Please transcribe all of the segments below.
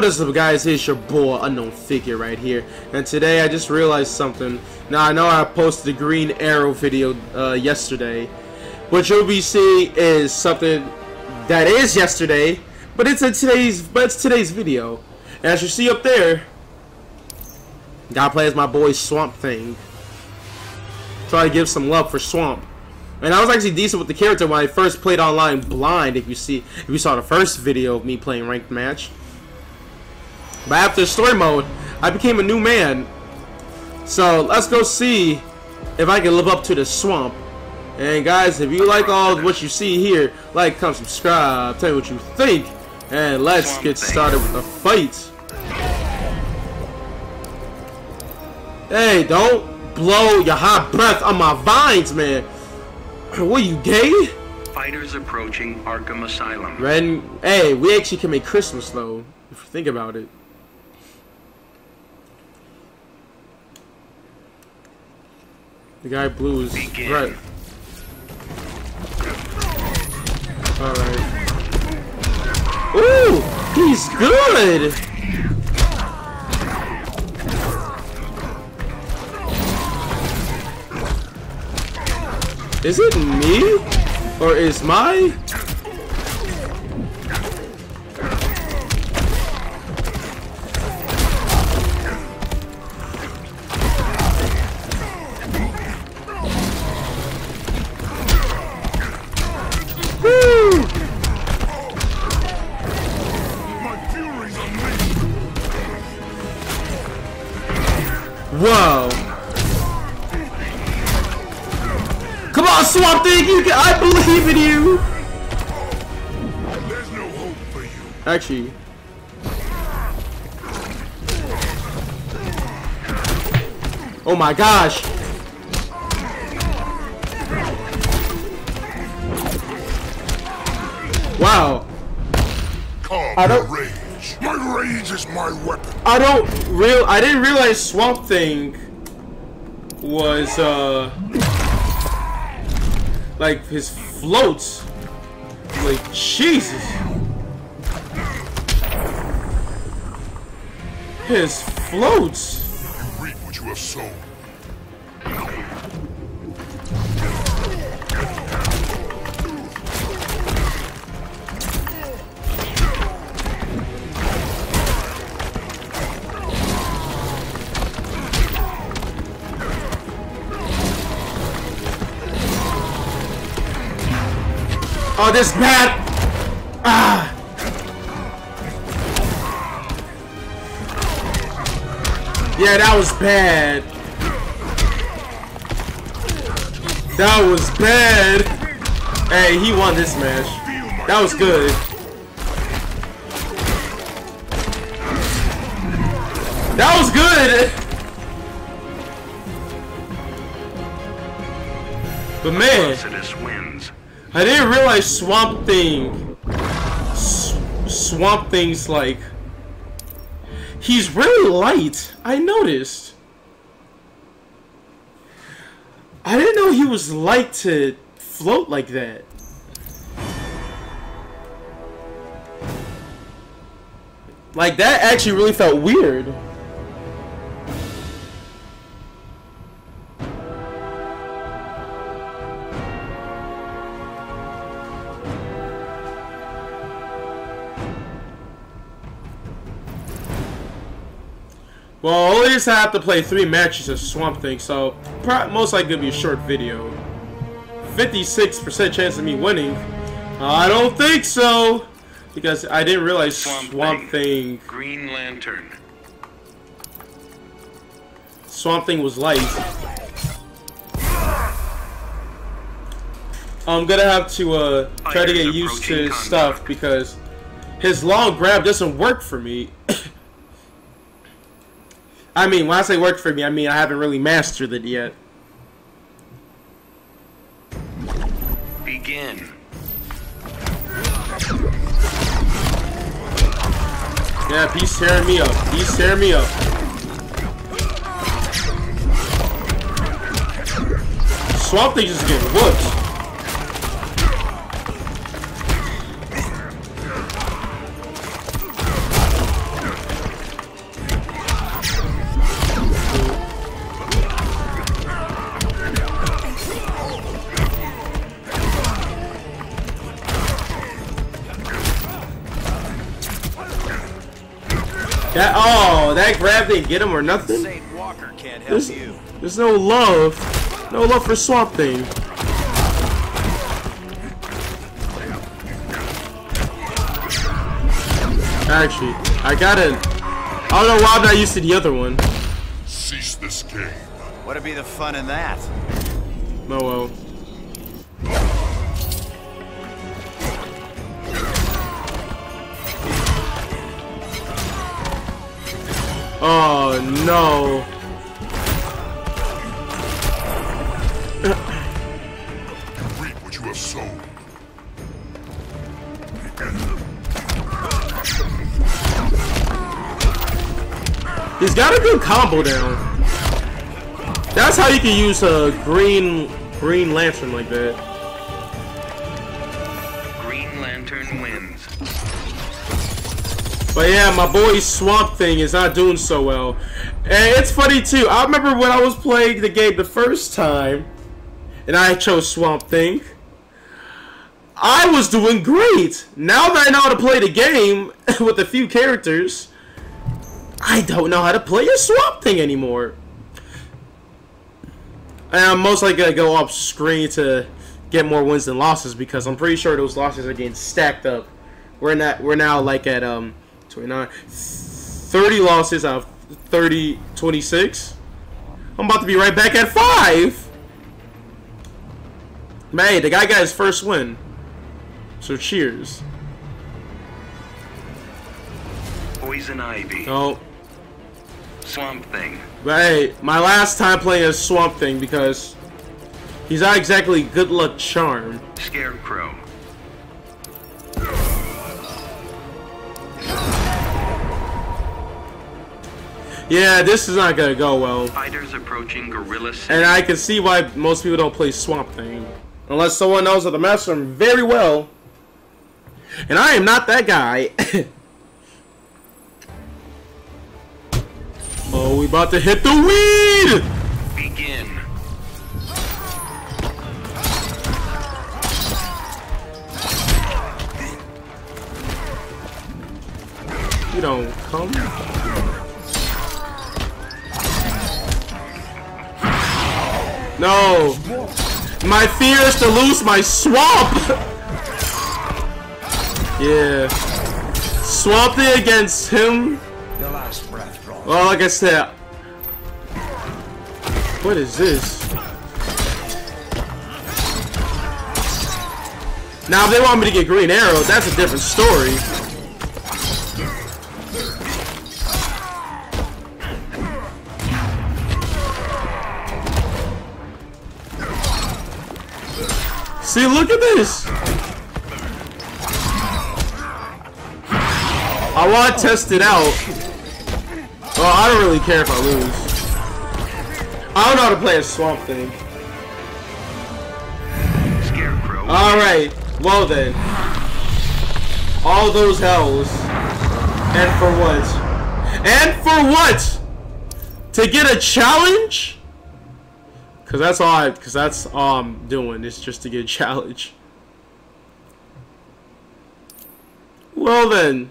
What's up guys, it's your boy Unknown Figure right here and today I just realized something. Now I know I posted the Green Arrow video uh, yesterday. What you'll be seeing is something that is yesterday but it's in today's but it's today's video. And as you see up there Gotta play as my boy Swamp Thing. Try to give some love for Swamp. And I was actually decent with the character when I first played online blind if you see if you saw the first video of me playing ranked match. But after story mode, I became a new man. So let's go see if I can live up to the swamp. And guys, if you like all of what you see here, like, comment, subscribe, tell me what you think, and let's get started with the fight. Hey, don't blow your hot breath on my vines, man. What, are you gay? Fighters approaching Arkham Asylum. Ren, hey, we actually can make Christmas, though, if you think about it. The guy blue is right. Alright. Ooh! He's good! Is it me? Or is my... Come on, Swamp Thing, you can, I believe in you. There's no hope for you. Actually. Oh my gosh. Wow. Calm I don't- rage. My rage is my weapon. I don't real I didn't realize Swamp Thing was uh like his floats. Like Jesus. His floats. You reap what you have sown. Oh, this bad. Ah. Yeah, that was bad. That was bad. Hey, he won this match. That was good. That was good. But man. I didn't realize Swamp Thing. S Swamp Thing's like. He's really light. I noticed. I didn't know he was light to float like that. Like that actually really felt weird. Well, only just have to play three matches of Swamp Thing, so most likely it'll be a short video. 56% chance of me winning. I don't think so! Because I didn't realize Swamp Swamp, Thing. Thing. Green Lantern. Swamp Thing was light. I'm gonna have to uh, try to get used to his stuff because his long grab doesn't work for me. I mean, when I say work for me, I mean I haven't really mastered it yet. Begin. Yeah, he's tearing me up. He's tearing me up. Swamp Thing just getting whooped. That oh, that grab didn't get him or nothing. Saint Walker can't help There's, you. there's no love, no love for Swamp Thing. Actually, I gotta. I don't know why I'm not used to the other one. Cease this game. What'd be the fun in that? Oh well. Oh no. He's got a good combo down. That's how you can use a green green lantern like that. But yeah, my boy Swamp Thing is not doing so well. And it's funny too. I remember when I was playing the game the first time, and I chose Swamp Thing. I was doing great. Now that I know how to play the game with a few characters, I don't know how to play a Swamp Thing anymore. And I'm most likely gonna go off screen to get more wins than losses because I'm pretty sure those losses are getting stacked up. We're not. We're now like at um 29, 30 losses out of 30, 26. I'm about to be right back at five. Man, the guy got his first win. So cheers. Poison Ivy. Oh, Swamp Thing. but hey, my last time playing as Swamp Thing because he's not exactly good luck charm. Scarecrow. Yeah, this is not gonna go well. Fighters approaching Gorilla City. And I can see why most people don't play Swamp Thing. Unless someone knows to master very well. And I am not that guy. oh, we about to hit the weed! Begin. You don't come. No! My fear is to lose my swamp! yeah. Swamp Thing against him. Well, like I said. What is this? Now, if they want me to get Green Arrow, that's a different story. See, look at this. I want to test it out. Well, I don't really care if I lose. I don't know how to play a Swamp Thing. Alright, well then. All those hells. And for what? And for what? To get a challenge? Cause that's all I cause that's all I'm doing is just to get a challenge. Well then.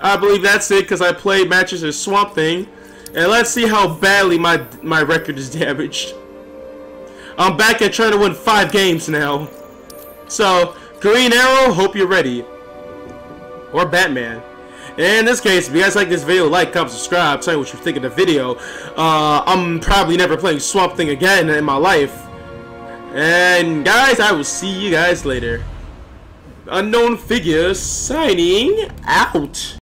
I believe that's it because I played matches as Swamp Thing. And let's see how badly my my record is damaged. I'm back at trying to win five games now. So, Green Arrow, hope you're ready. Or Batman. In this case, if you guys like this video, like, comment, subscribe, tell me what you think of the video. Uh, I'm probably never playing Swamp Thing again in my life. And guys, I will see you guys later. Unknown Figure signing out.